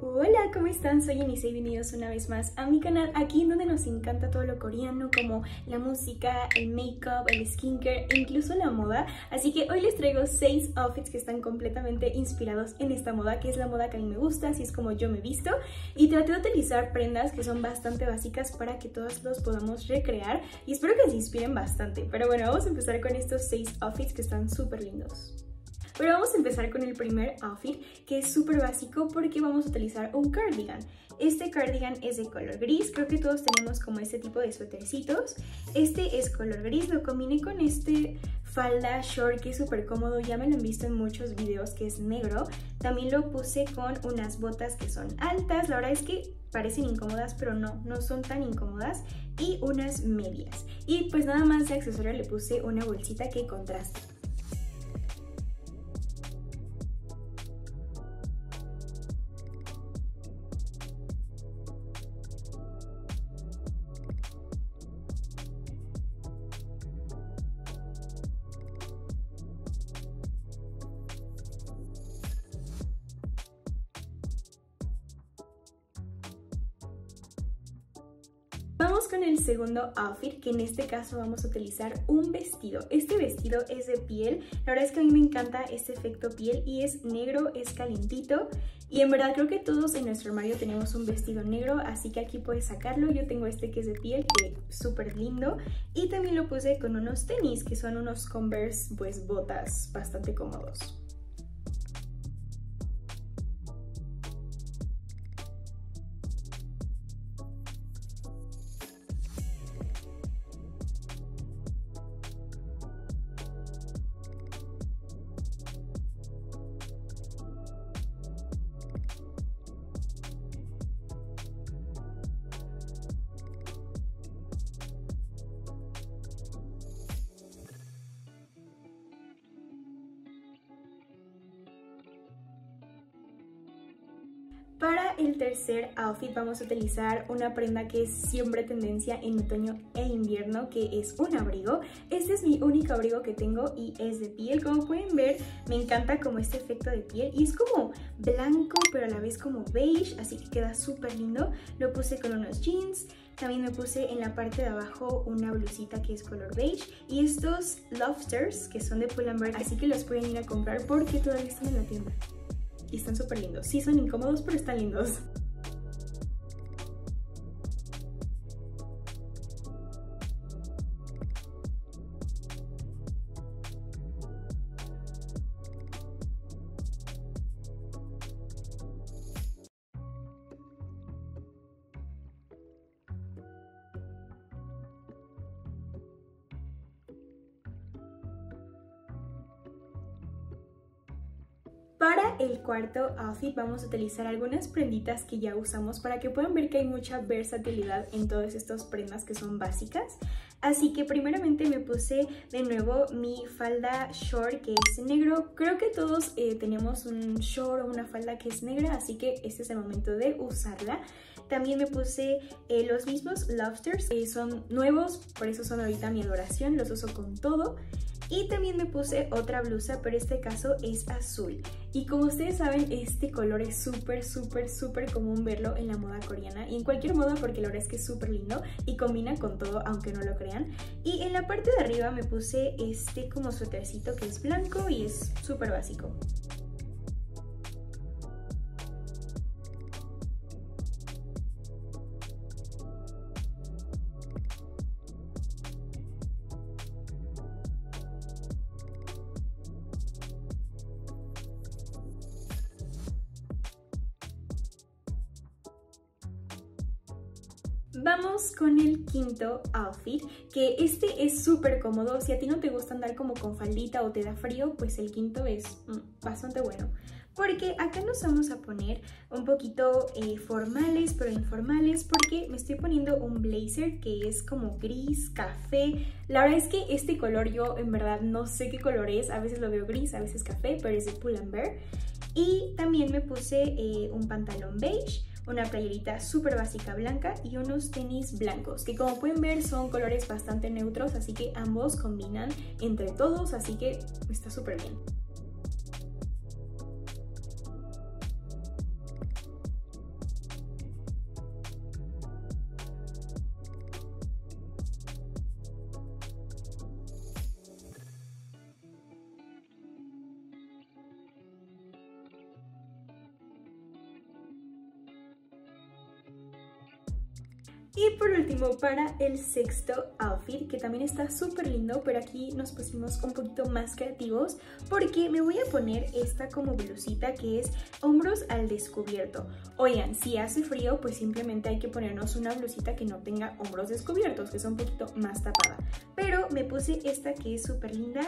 Hola, ¿cómo están? Soy Enise y bienvenidos una vez más a mi canal, aquí donde nos encanta todo lo coreano, como la música, el make-up, el skincare e incluso la moda. Así que hoy les traigo 6 outfits que están completamente inspirados en esta moda, que es la moda que a mí me gusta, así es como yo me visto. Y traté de utilizar prendas que son bastante básicas para que todos los podamos recrear y espero que se inspiren bastante. Pero bueno, vamos a empezar con estos 6 outfits que están súper lindos. Pero vamos a empezar con el primer outfit, que es súper básico porque vamos a utilizar un cardigan. Este cardigan es de color gris, creo que todos tenemos como este tipo de suétercitos. Este es color gris, lo combiné con este falda short que es súper cómodo, ya me lo han visto en muchos videos que es negro. También lo puse con unas botas que son altas, la verdad es que parecen incómodas, pero no, no son tan incómodas. Y unas medias. Y pues nada más de accesorio le puse una bolsita que contrasta. Con el segundo outfit, que en este caso vamos a utilizar un vestido. Este vestido es de piel, la verdad es que a mí me encanta este efecto piel y es negro, es calentito y en verdad creo que todos en nuestro armario tenemos un vestido negro, así que aquí puedes sacarlo. Yo tengo este que es de piel, que es súper lindo y también lo puse con unos tenis, que son unos Converse, pues botas bastante cómodos. Para el tercer outfit vamos a utilizar una prenda que es siempre tendencia en otoño e invierno, que es un abrigo. Este es mi único abrigo que tengo y es de piel. Como pueden ver, me encanta como este efecto de piel y es como blanco, pero a la vez como beige, así que queda súper lindo. Lo puse con unos jeans, también me puse en la parte de abajo una blusita que es color beige y estos lobsters que son de Pull&Bear, así que los pueden ir a comprar porque todavía están en la tienda y están súper lindos. Sí son incómodos, pero están lindos. Para el cuarto outfit vamos a utilizar algunas prenditas que ya usamos para que puedan ver que hay mucha versatilidad en todas estas prendas que son básicas. Así que primeramente me puse de nuevo mi falda short que es negro. Creo que todos eh, tenemos un short o una falda que es negra, así que este es el momento de usarla. También me puse eh, los mismos lobsters, que son nuevos, por eso son ahorita mi adoración, los uso con todo. Y también me puse otra blusa, pero este caso es azul. Y como ustedes saben, este color es súper, súper, súper común verlo en la moda coreana y en cualquier moda porque la verdad es que es súper lindo y combina con todo, aunque no lo crean. Y en la parte de arriba me puse este como suétercito que es blanco y es súper básico. Vamos con el quinto outfit, que este es súper cómodo. Si a ti no te gusta andar como con faldita o te da frío, pues el quinto es mm, bastante bueno. Porque acá nos vamos a poner un poquito eh, formales, pero informales, porque me estoy poniendo un blazer que es como gris, café. La verdad es que este color yo en verdad no sé qué color es. A veces lo veo gris, a veces café, pero es de Pull&Bear. Y también me puse eh, un pantalón beige una playerita súper básica blanca y unos tenis blancos, que como pueden ver son colores bastante neutros, así que ambos combinan entre todos, así que está súper bien. Y por último, para el sexto outfit, que también está súper lindo, pero aquí nos pusimos un poquito más creativos porque me voy a poner esta como blusita que es hombros al descubierto. Oigan, si hace frío, pues simplemente hay que ponernos una blusita que no tenga hombros descubiertos, que son un poquito más tapada. Pero me puse esta que es súper linda,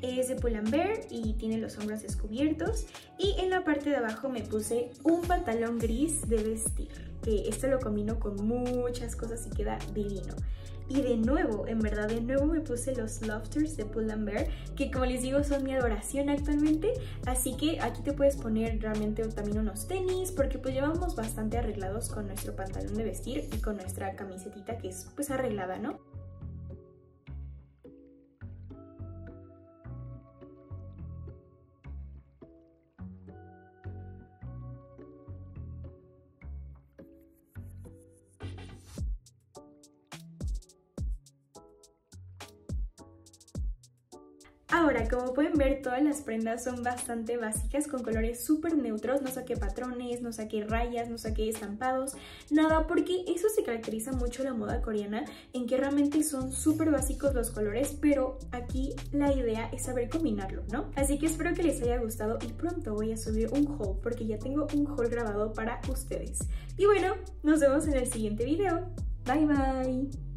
es de Pull&Bear y tiene los hombros descubiertos. Y en la parte de abajo me puse un pantalón gris de vestir esto lo combino con muchas cosas y queda divino. Y de nuevo, en verdad, de nuevo me puse los Lofters de Pull Bear, que como les digo son mi adoración actualmente. Así que aquí te puedes poner realmente también unos tenis, porque pues llevamos bastante arreglados con nuestro pantalón de vestir y con nuestra camisetita que es pues arreglada, ¿no? Ahora, como pueden ver, todas las prendas son bastante básicas con colores súper neutros, no saqué patrones, no saqué rayas, no saqué estampados, nada, porque eso se caracteriza mucho la moda coreana, en que realmente son súper básicos los colores, pero aquí la idea es saber combinarlo, ¿no? Así que espero que les haya gustado y pronto voy a subir un haul, porque ya tengo un haul grabado para ustedes. Y bueno, nos vemos en el siguiente video. Bye bye!